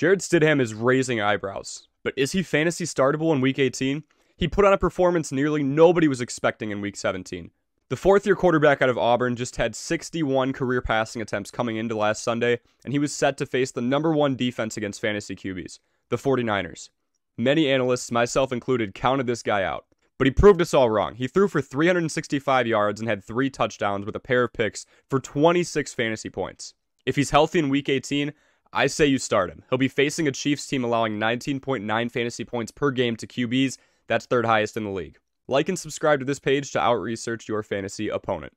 Jarrett Stidham is raising eyebrows, but is he fantasy startable in week 18? He put on a performance nearly nobody was expecting in week 17. The fourth year quarterback out of Auburn just had 61 career passing attempts coming into last Sunday, and he was set to face the number one defense against fantasy QBs, the 49ers. Many analysts, myself included, counted this guy out. But he proved us all wrong. He threw for 365 yards and had three touchdowns with a pair of picks for 26 fantasy points. If he's healthy in week 18, I say you start him. He'll be facing a Chiefs team allowing 19.9 fantasy points per game to QBs. That's third highest in the league. Like and subscribe to this page to out research your fantasy opponent.